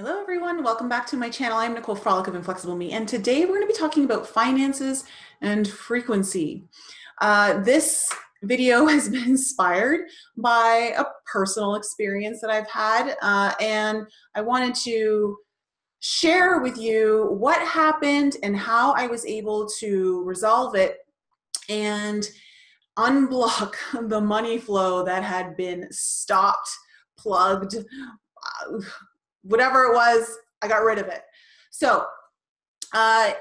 Hello everyone, welcome back to my channel. I'm Nicole Frolick of Inflexible Me and today we're going to be talking about finances and frequency. Uh, this video has been inspired by a personal experience that I've had uh, and I wanted to share with you what happened and how I was able to resolve it and unblock the money flow that had been stopped, plugged, uh, whatever it was, I got rid of it. So, uh,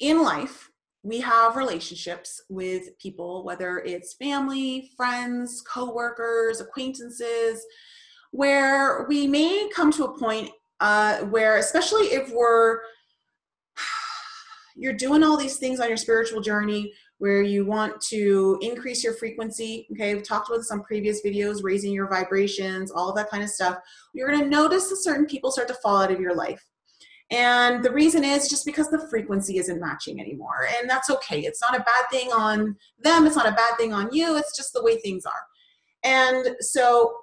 in life, we have relationships with people, whether it's family, friends, coworkers, acquaintances, where we may come to a point uh, where, especially if we're you're doing all these things on your spiritual journey where you want to increase your frequency. Okay, we've talked about on previous videos, raising your vibrations, all that kind of stuff. You're going to notice that certain people start to fall out of your life. And the reason is just because the frequency isn't matching anymore. And that's okay. It's not a bad thing on them, it's not a bad thing on you, it's just the way things are. And so,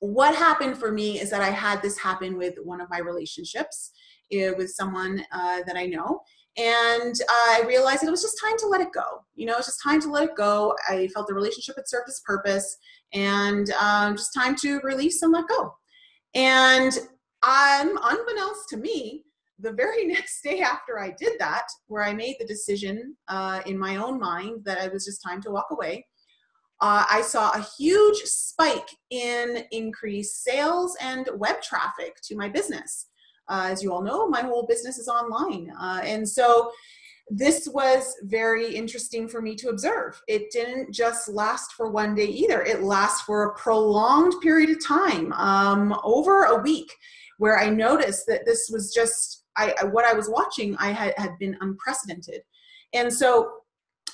what happened for me is that I had this happen with one of my relationships eh, with someone uh, that I know and I realized that it was just time to let it go. You know, it's just time to let it go. I felt the relationship had served its purpose, and um, just time to release and let go. And um, unbeknownst to me, the very next day after I did that, where I made the decision uh, in my own mind that it was just time to walk away, uh, I saw a huge spike in increased sales and web traffic to my business. Uh, as you all know, my whole business is online. Uh, and so this was very interesting for me to observe. It didn't just last for one day either, it lasts for a prolonged period of time, um, over a week, where I noticed that this was just I, what I was watching, I had, had been unprecedented. And so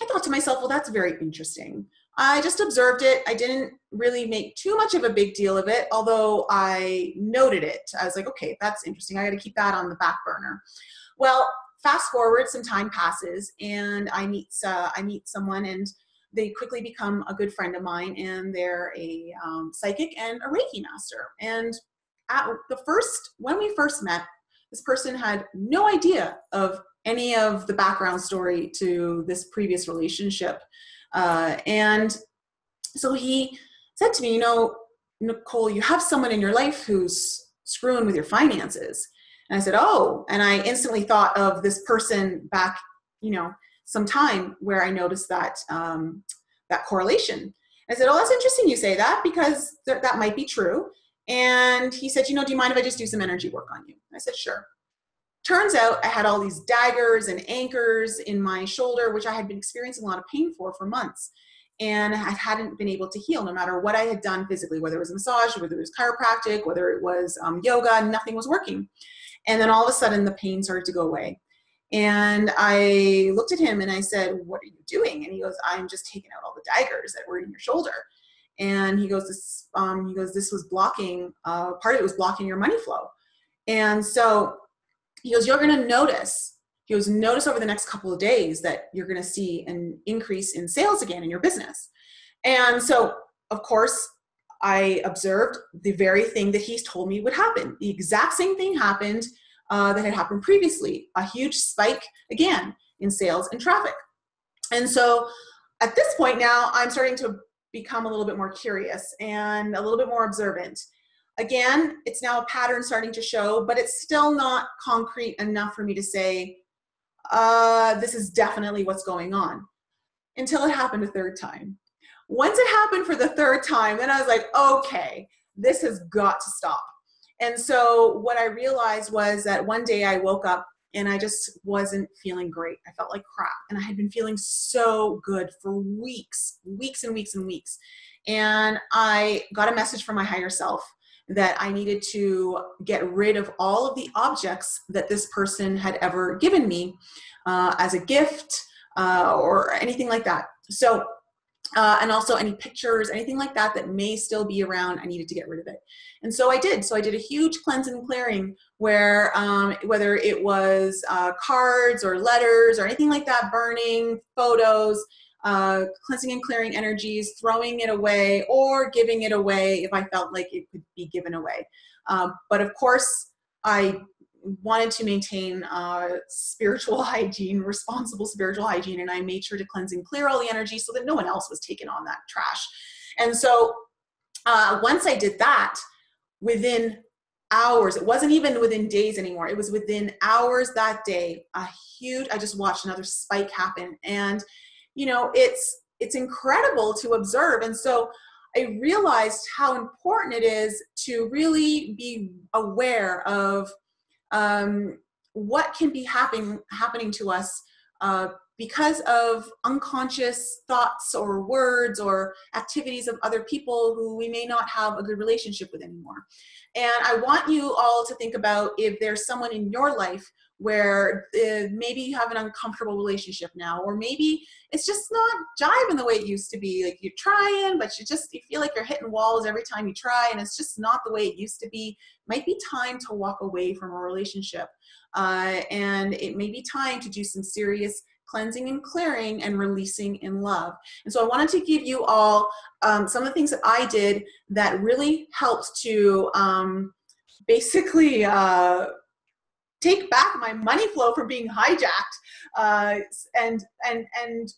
I thought to myself, well, that's very interesting. I just observed it. I didn't really make too much of a big deal of it, although I noted it. I was like, okay, that's interesting. I got to keep that on the back burner. Well, fast forward, some time passes, and I meet uh, I meet someone, and they quickly become a good friend of mine, and they're a um, psychic and a Reiki master. And at the first, when we first met, this person had no idea of any of the background story to this previous relationship uh, and so he said to me, you know, Nicole, you have someone in your life who's screwing with your finances. And I said, oh, and I instantly thought of this person back, you know, some time where I noticed that um, that correlation. I said, oh, that's interesting you say that because th- that might be true. And he said, you know, do you mind if I just do some energy work on you? I said, sure. Turns out I had all these daggers and anchors in my shoulder, which I had been experiencing a lot of pain for for months. And I hadn't been able to heal no matter what I had done physically, whether it was massage, whether it was chiropractic, whether it was um, yoga, nothing was working. And then all of a sudden the pain started to go away. And I looked at him and I said, What are you doing? And he goes, I'm just taking out all the daggers that were in your shoulder. And he goes, This um, he goes, This was blocking, uh, part of it was blocking your money flow. And so he goes, You're going to notice. He goes, Notice over the next couple of days that you're going to see an increase in sales again in your business. And so, of course, I observed the very thing that he's told me would happen. The exact same thing happened uh, that had happened previously a huge spike again in sales and traffic. And so at this point now, I'm starting to become a little bit more curious and a little bit more observant. Again, it's now a pattern starting to show, but it's still not concrete enough for me to say, uh, this is definitely what's going on until it happened a third time. Once it happened for the third time, then I was like, okay, this has got to stop. And so what I realized was that one day I woke up and I just wasn't feeling great. I felt like crap. And I had been feeling so good for weeks, weeks and weeks and weeks. And I got a message from my higher self that I needed to get rid of all of the objects that this person had ever given me uh, as a gift uh, or anything like that. So, uh, and also any pictures, anything like that that may still be around, I needed to get rid of it. And so I did. So I did a huge cleanse and clearing where um, whether it was uh, cards or letters or anything like that, burning, photos, uh, cleansing and clearing energies, throwing it away, or giving it away if I felt like it could be given away. Um, but of course, I wanted to maintain uh, spiritual hygiene, responsible spiritual hygiene, and I made sure to cleanse and clear all the energy so that no one else was taking on that trash. And so uh, once I did that, within hours, it wasn't even within days anymore, it was within hours that day, a huge, I just watched another spike happen. And, you know, it's, it's incredible to observe. And so I realized how important it is to really be aware of um, what can be happening happening to us uh, because of unconscious thoughts or words or activities of other people who we may not have a good relationship with anymore. And I want you all to think about if there's someone in your life where uh, maybe you have an uncomfortable relationship now, or maybe it's just not jiving the way it used to be. Like you're trying, but you just you feel like you're hitting walls every time you try, and it's just not the way it used to be. Might be time to walk away from a relationship, uh, and it may be time to do some serious cleansing and clearing and releasing in love. And so I wanted to give you all um, some of the things that I did that really helped to um, basically. Uh, take back my money flow from being hijacked uh, and and and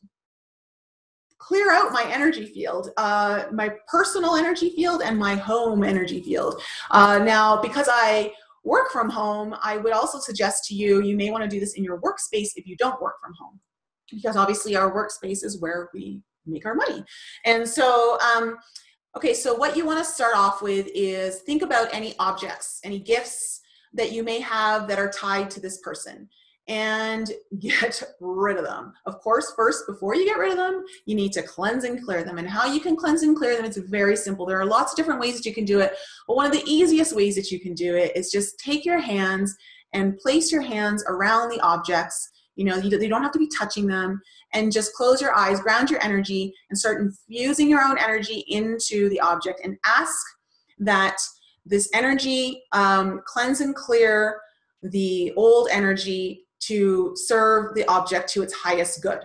clear out my energy field uh, my personal energy field and my home energy field. Uh, now because i work from home i would also suggest to you you may want to do this in your workspace if you don't work from home. Because obviously our workspace is where we make our money. And so um, okay so what you want to start off with is think about any objects any gifts that you may have that are tied to this person and get rid of them. Of course, first, before you get rid of them, you need to cleanse and clear them. And how you can cleanse and clear them, it's very simple. There are lots of different ways that you can do it, but one of the easiest ways that you can do it is just take your hands and place your hands around the objects. You know, you don't have to be touching them, and just close your eyes, ground your energy, and start infusing your own energy into the object and ask that this energy, um, cleanse and clear the old energy to serve the object to its highest good.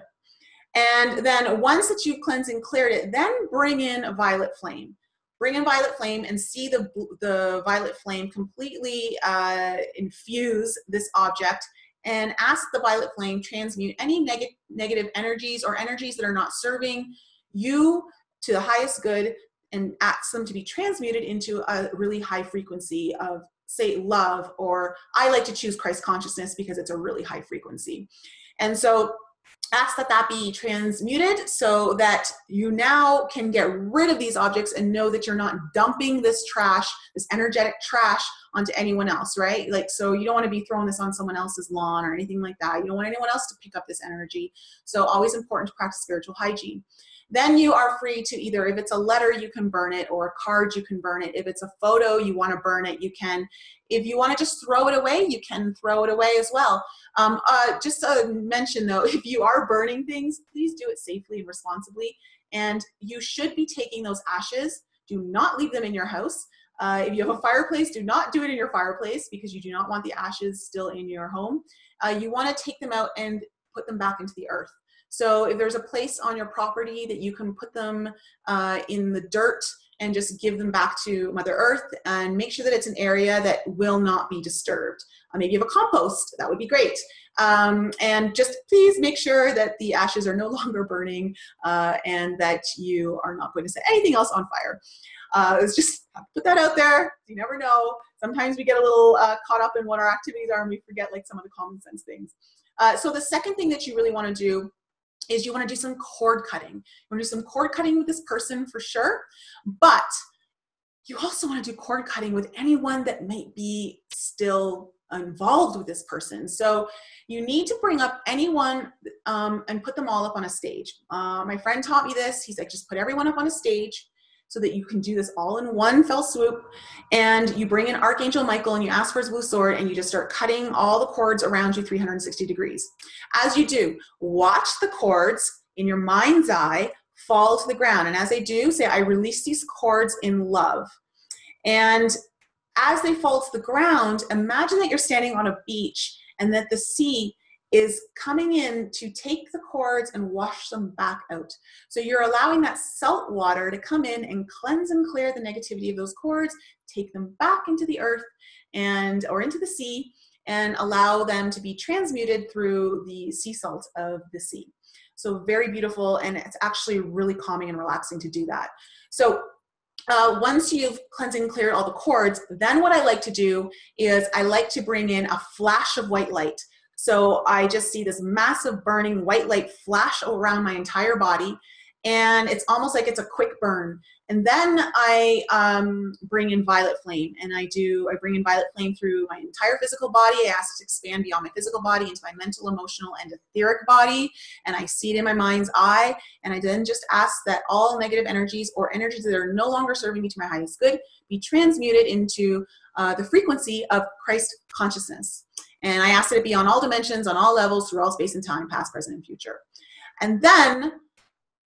And then once that you've cleansed and cleared it, then bring in a violet flame. Bring in violet flame and see the, the violet flame completely uh, infuse this object and ask the violet flame transmute any neg- negative energies or energies that are not serving you to the highest good and ask them to be transmuted into a really high frequency of say love or i like to choose christ consciousness because it's a really high frequency. And so ask that that be transmuted so that you now can get rid of these objects and know that you're not dumping this trash this energetic trash onto anyone else right? Like so you don't want to be throwing this on someone else's lawn or anything like that. You don't want anyone else to pick up this energy. So always important to practice spiritual hygiene then you are free to either, if it's a letter, you can burn it, or a card, you can burn it. If it's a photo, you want to burn it, you can. If you want to just throw it away, you can throw it away as well. Um, uh, just to mention though, if you are burning things, please do it safely and responsibly. And you should be taking those ashes. Do not leave them in your house. Uh, if you have a fireplace, do not do it in your fireplace because you do not want the ashes still in your home. Uh, you want to take them out and put them back into the earth. So if there's a place on your property that you can put them uh, in the dirt and just give them back to Mother Earth and make sure that it's an area that will not be disturbed. Uh, maybe you have a compost, that would be great. Um, and just please make sure that the ashes are no longer burning uh, and that you are not going to set anything else on fire. Uh, it's just put that out there. You never know. Sometimes we get a little uh, caught up in what our activities are and we forget like some of the common sense things. Uh, so the second thing that you really want to do is you want to do some cord cutting. You want to do some cord cutting with this person for sure, but you also want to do cord cutting with anyone that might be still involved with this person. So you need to bring up anyone um, and put them all up on a stage. Uh, my friend taught me this. He's like, just put everyone up on a stage so that you can do this all in one fell swoop. And you bring in Archangel Michael and you ask for his blue sword and you just start cutting all the cords around you 360 degrees. As you do, watch the cords in your mind's eye fall to the ground. And as they do, say, I release these cords in love. And as they fall to the ground, imagine that you're standing on a beach and that the sea is coming in to take the cords and wash them back out. So you're allowing that salt water to come in and cleanse and clear the negativity of those cords, take them back into the earth, and or into the sea and allow them to be transmuted through the sea salt of the sea. So very beautiful, and it's actually really calming and relaxing to do that. So uh, once you've cleansed and cleared all the cords, then what I like to do is I like to bring in a flash of white light. So I just see this massive burning white light flash around my entire body, and it's almost like it's a quick burn. And then I um, bring in violet flame, and I do I bring in violet flame through my entire physical body. I ask it to expand beyond my physical body into my mental, emotional, and etheric body, and I see it in my mind's eye. And I then just ask that all negative energies or energies that are no longer serving me to my highest good be transmuted into uh, the frequency of Christ consciousness. And I ask it to be on all dimensions, on all levels, through all space and time, past, present, and future. And then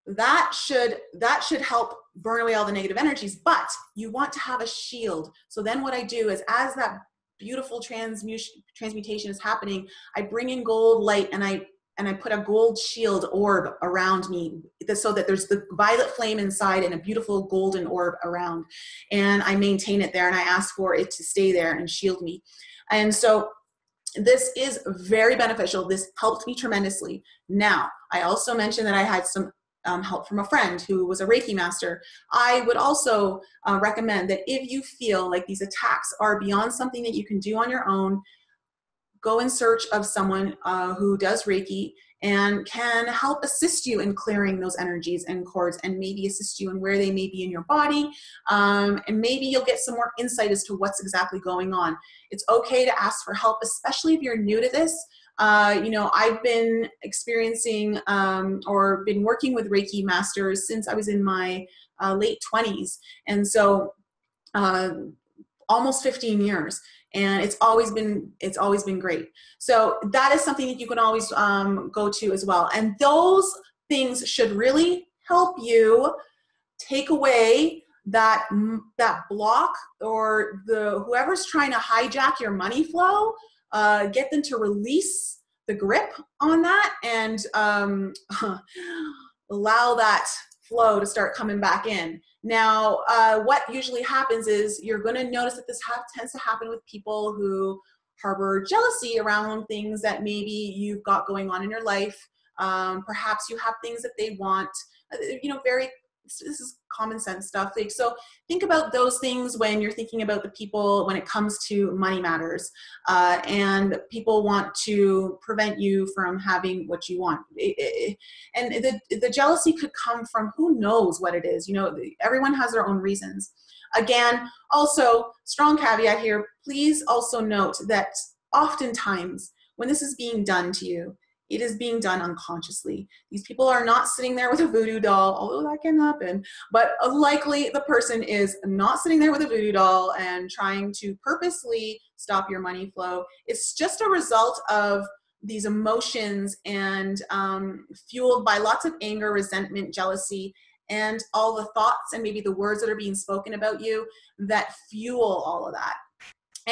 that should that should help burn away all the negative energies but you want to have a shield. So then what i do is as that beautiful transmutation transmutation is happening i bring in gold light and i and i put a gold shield orb around me so that there's the violet flame inside and a beautiful golden orb around. And i maintain it there and i ask for it to stay there and shield me. And so this is very beneficial. This helped me tremendously. Now, I also mentioned that I had some um, help from a friend who was a Reiki master, I would also uh, recommend that if you feel like these attacks are beyond something that you can do on your own, go in search of someone uh, who does Reiki and can help assist you in clearing those energies and cords and maybe assist you in where they may be in your body. Um, and maybe you'll get some more insight as to what's exactly going on. It's okay to ask for help, especially if you're new to this. Uh, you know, I've been experiencing um, or been working with Reiki masters since I was in my uh, late 20s. And so uh, almost 15 years and it's always been it's always been great. So that is something that you can always um, go to as well. And those things should really help you take away that that block or the whoever's trying to hijack your money flow uh, get them to release the grip on that and um, allow that flow to start coming back in. Now, uh, what usually happens is you're going to notice that this ha- tends to happen with people who harbor jealousy around things that maybe you've got going on in your life. Um, perhaps you have things that they want, uh, you know, very this is common sense stuff. Like so think about those things when you're thinking about the people when it comes to money matters uh, and people want to prevent you from having what you want. And the, the jealousy could come from who knows what it is you know everyone has their own reasons. Again also strong caveat here please also note that oftentimes when this is being done to you it is being done unconsciously. These people are not sitting there with a voodoo doll, although that can happen, but likely the person is not sitting there with a voodoo doll and trying to purposely stop your money flow. It's just a result of these emotions and um, fueled by lots of anger, resentment, jealousy, and all the thoughts and maybe the words that are being spoken about you that fuel all of that.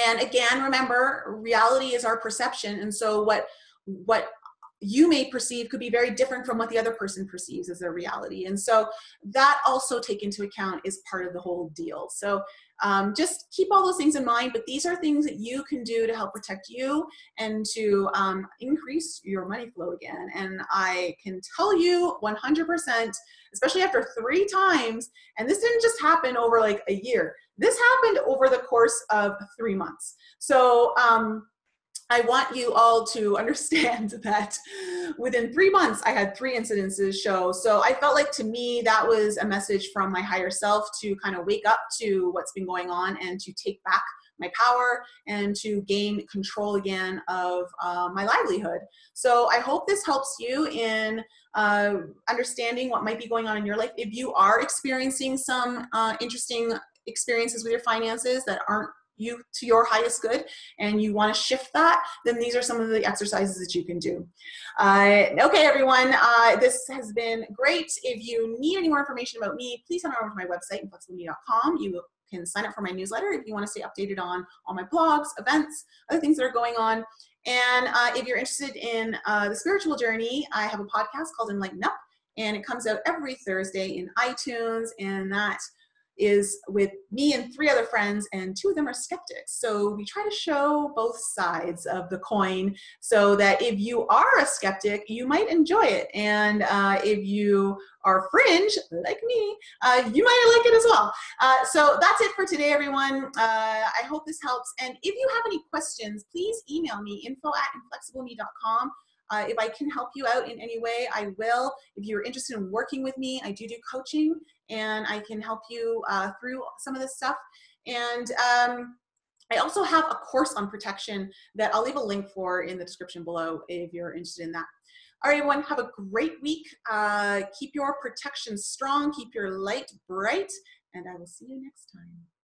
And again, remember, reality is our perception. And so what what you may perceive could be very different from what the other person perceives as their reality. And so that also take into account is part of the whole deal. So um, just keep all those things in mind, but these are things that you can do to help protect you and to um, increase your money flow again. And I can tell you 100%, especially after three times, and this didn't just happen over like a year. This happened over the course of three months. So um, I want you all to understand that within three months, I had three incidences show. So I felt like to me, that was a message from my higher self to kind of wake up to what's been going on and to take back my power and to gain control again of uh, my livelihood. So I hope this helps you in uh, understanding what might be going on in your life. If you are experiencing some uh, interesting experiences with your finances that aren't you to your highest good and you want to shift that, then these are some of the exercises that you can do. Uh, okay, everyone, uh, this has been great. If you need any more information about me, please head over to my website, inflexibleme.com. You can sign up for my newsletter if you want to stay updated on all my blogs, events, other things that are going on. And uh, if you're interested in uh, the spiritual journey, I have a podcast called Enlighten Up, and it comes out every Thursday in iTunes, and that is with me and three other friends, and two of them are skeptics. So we try to show both sides of the coin so that if you are a skeptic, you might enjoy it. And uh, if you are fringe, like me, uh, you might like it as well. Uh, so that's it for today, everyone. Uh, I hope this helps. And if you have any questions, please email me info at inflexibleme.com. Uh, if I can help you out in any way, I will. If you're interested in working with me, I do do coaching and I can help you uh, through some of this stuff. And um, I also have a course on protection that I'll leave a link for in the description below if you're interested in that. All right, everyone, have a great week. Uh, keep your protection strong, keep your light bright, and I will see you next time.